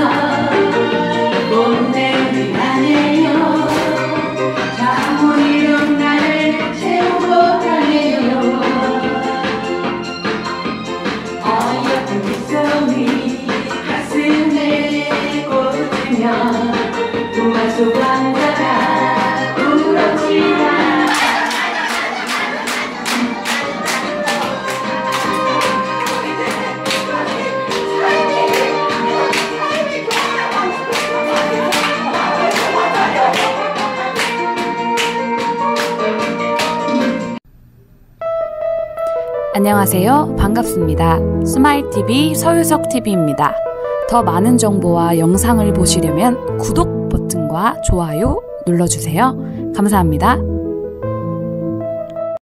꽃내리 안녕하세요. 반갑습니다. 스마일TV 서유석 TV입니다. 더 많은 정보와 영상을 보시려면 구독 버튼과 좋아요 눌러주세요. 감사합니다.